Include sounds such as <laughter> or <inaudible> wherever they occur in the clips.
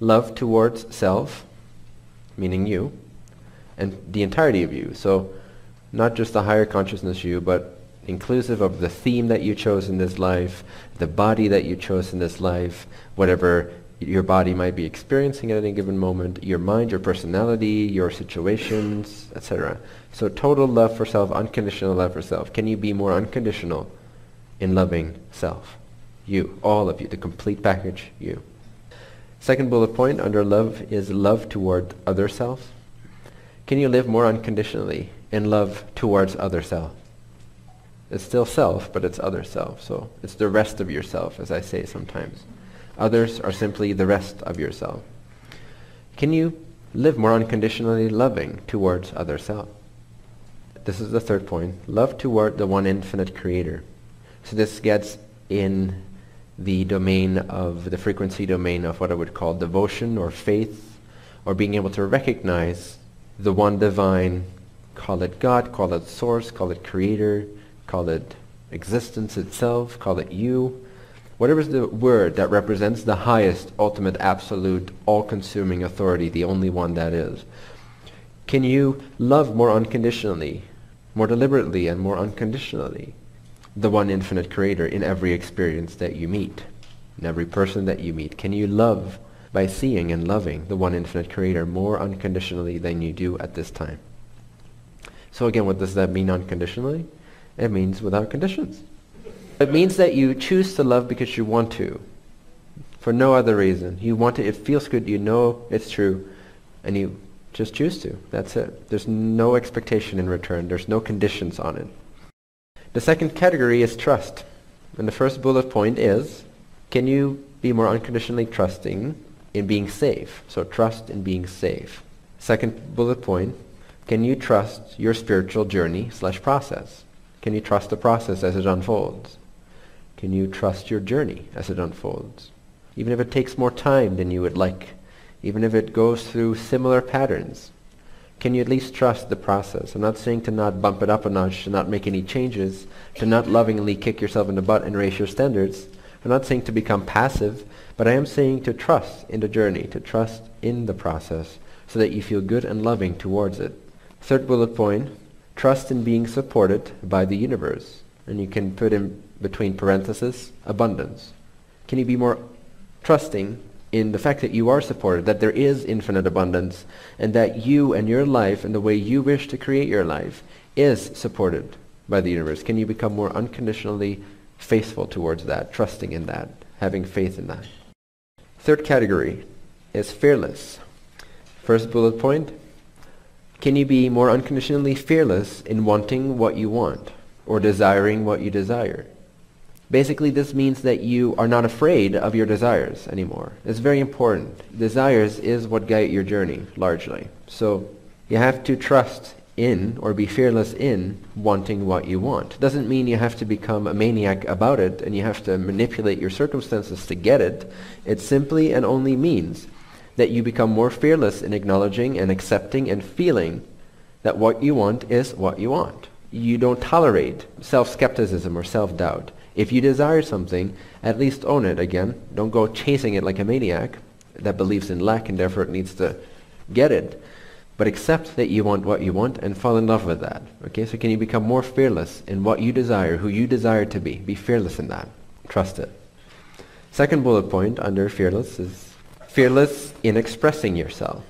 love towards self, meaning you, and the entirety of you. So not just the higher consciousness you, but inclusive of the theme that you chose in this life, the body that you chose in this life, whatever your body might be experiencing at any given moment, your mind, your personality, your situations, etc. So total love for self, unconditional love for self. Can you be more unconditional in loving self? You, all of you, the complete package, you. Second bullet point under love is love toward other self. Can you live more unconditionally in love towards other self? It's still self, but it's other self. So it's the rest of yourself, as I say sometimes. Others are simply the rest of yourself. Can you live more unconditionally loving towards other self? This is the third point. Love toward the one infinite creator. So this gets in the domain of the frequency domain of what I would call devotion or faith or being able to recognize the one divine, call it God, call it source, call it creator, call it existence itself, call it you, Whatever is the word that represents the highest, ultimate, absolute, all-consuming authority, the only one that is. Can you love more unconditionally, more deliberately, and more unconditionally the one infinite creator in every experience that you meet, in every person that you meet? Can you love by seeing and loving the one infinite creator more unconditionally than you do at this time? So again, what does that mean unconditionally? It means without conditions. It means that you choose to love because you want to, for no other reason. You want it, it feels good, you know it's true, and you just choose to. That's it. There's no expectation in return. There's no conditions on it. The second category is trust. And the first bullet point is, can you be more unconditionally trusting in being safe? So trust in being safe. Second bullet point, can you trust your spiritual journey slash process? Can you trust the process as it unfolds? Can you trust your journey as it unfolds? Even if it takes more time than you would like, even if it goes through similar patterns, can you at least trust the process? I'm not saying to not bump it up a notch, to not make any changes, to not lovingly kick yourself in the butt and raise your standards. I'm not saying to become passive, but I am saying to trust in the journey, to trust in the process, so that you feel good and loving towards it. Third bullet point, trust in being supported by the universe. And you can put in between parentheses, abundance? Can you be more trusting in the fact that you are supported, that there is infinite abundance, and that you and your life and the way you wish to create your life is supported by the universe? Can you become more unconditionally faithful towards that, trusting in that, having faith in that? Third category is fearless. First bullet point, can you be more unconditionally fearless in wanting what you want or desiring what you desire? Basically, this means that you are not afraid of your desires anymore. It's very important. Desires is what guide your journey, largely. So you have to trust in or be fearless in wanting what you want. Doesn't mean you have to become a maniac about it and you have to manipulate your circumstances to get it. It simply and only means that you become more fearless in acknowledging and accepting and feeling that what you want is what you want. You don't tolerate self-skepticism or self-doubt. If you desire something, at least own it again. Don't go chasing it like a maniac that believes in lack and therefore it needs to get it. But accept that you want what you want and fall in love with that. Okay, so can you become more fearless in what you desire, who you desire to be? Be fearless in that. Trust it. Second bullet point under fearless is fearless in expressing yourself.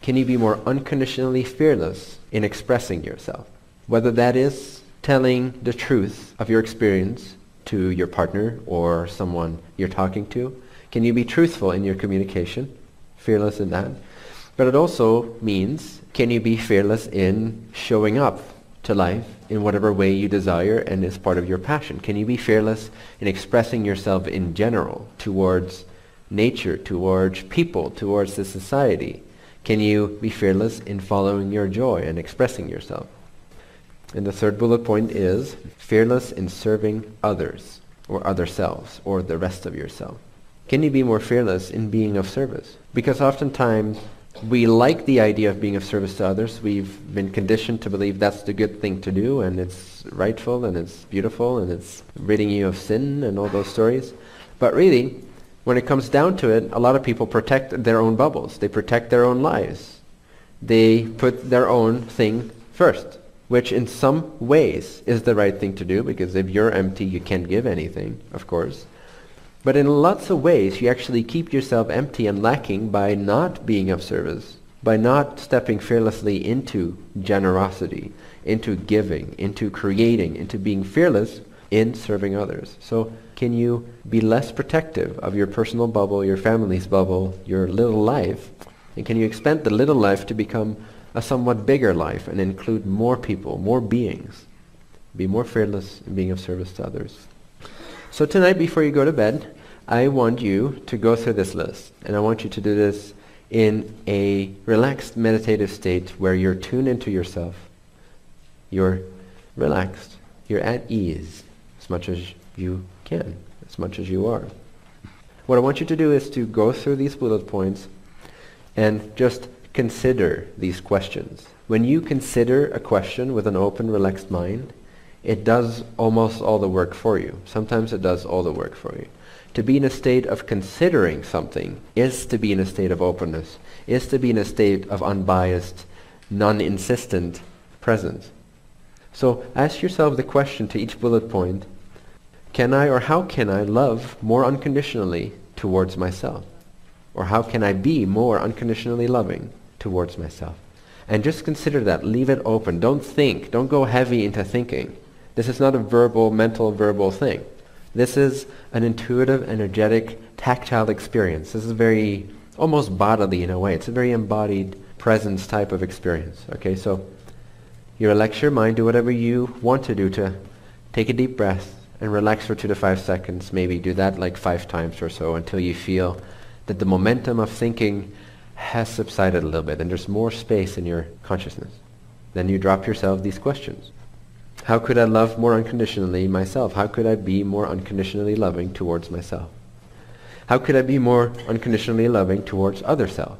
Can you be more unconditionally fearless in expressing yourself? Whether that is telling the truth of your experience to your partner or someone you're talking to? Can you be truthful in your communication? Fearless in that. But it also means, can you be fearless in showing up to life in whatever way you desire and is part of your passion? Can you be fearless in expressing yourself in general towards nature, towards people, towards the society? Can you be fearless in following your joy and expressing yourself? And the third bullet point is fearless in serving others or other selves or the rest of yourself. Can you be more fearless in being of service? Because oftentimes we like the idea of being of service to others. We've been conditioned to believe that's the good thing to do and it's rightful and it's beautiful and it's ridding you of sin and all those stories. But really, when it comes down to it, a lot of people protect their own bubbles. They protect their own lives. They put their own thing first, which in some ways is the right thing to do because if you're empty, you can't give anything, of course. But in lots of ways, you actually keep yourself empty and lacking by not being of service, by not stepping fearlessly into generosity, into giving, into creating, into being fearless in serving others. So can you be less protective of your personal bubble, your family's bubble, your little life? And can you expand the little life to become a somewhat bigger life and include more people, more beings? Be more fearless in being of service to others. So tonight before you go to bed, I want you to go through this list. And I want you to do this in a relaxed meditative state where you're tuned into yourself. You're relaxed. You're at ease as much as you can, as much as you are. What I want you to do is to go through these bullet points and just consider these questions. When you consider a question with an open, relaxed mind, it does almost all the work for you. Sometimes it does all the work for you. To be in a state of considering something is to be in a state of openness, is to be in a state of unbiased, non-insistent presence. So ask yourself the question to each bullet point, can I or how can I love more unconditionally towards myself? Or how can I be more unconditionally loving towards myself? And just consider that. Leave it open. Don't think. Don't go heavy into thinking. This is not a verbal, mental, verbal thing. This is an intuitive, energetic, tactile experience. This is very, almost bodily in a way. It's a very embodied presence type of experience. Okay, so you relax your mind, do whatever you want to do to take a deep breath, and relax for two to five seconds. Maybe do that like five times or so until you feel that the momentum of thinking has subsided a little bit and there's more space in your consciousness. Then you drop yourself these questions. How could I love more unconditionally myself? How could I be more unconditionally loving towards myself? How could I be more unconditionally loving towards other self?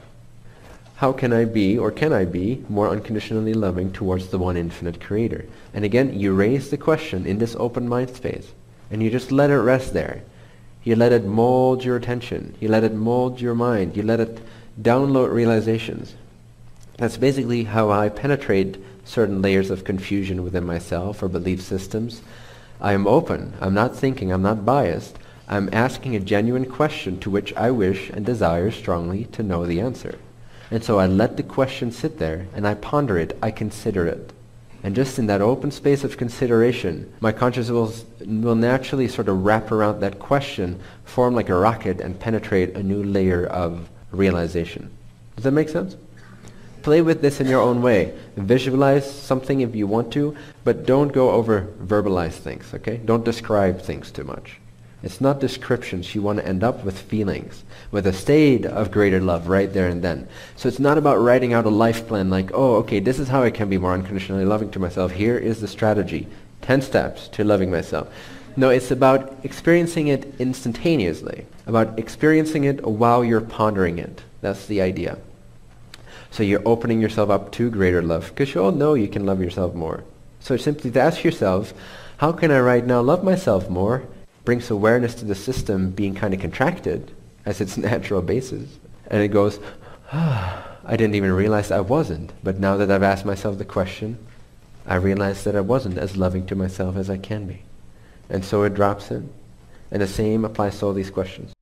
How can I be, or can I be, more unconditionally loving towards the one infinite creator? And again, you raise the question in this open mind space, and you just let it rest there. You let it mold your attention. You let it mold your mind. You let it download realizations. That's basically how I penetrate certain layers of confusion within myself or belief systems. I am open. I'm not thinking. I'm not biased. I'm asking a genuine question to which I wish and desire strongly to know the answer. And so I let the question sit there and I ponder it, I consider it. And just in that open space of consideration, my consciousness will, will naturally sort of wrap around that question, form like a rocket, and penetrate a new layer of realization. Does that make sense? Play with this in your own way. Visualize something if you want to, but don't go over verbalize things, okay? Don't describe things too much. It's not descriptions. You want to end up with feelings, with a state of greater love right there and then. So it's not about writing out a life plan like, oh, okay, this is how I can be more unconditionally loving to myself. Here is the strategy. 10 steps to loving myself. No, it's about experiencing it instantaneously, about experiencing it while you're pondering it. That's the idea. So you're opening yourself up to greater love, because you all know you can love yourself more. So simply to ask yourself, how can I right now love myself more brings awareness to the system being kind of contracted as its <laughs> natural basis. And it goes, ah, <sighs> I didn't even realize I wasn't. But now that I've asked myself the question, I realize that I wasn't as loving to myself as I can be. And so it drops in. And the same applies to all these questions.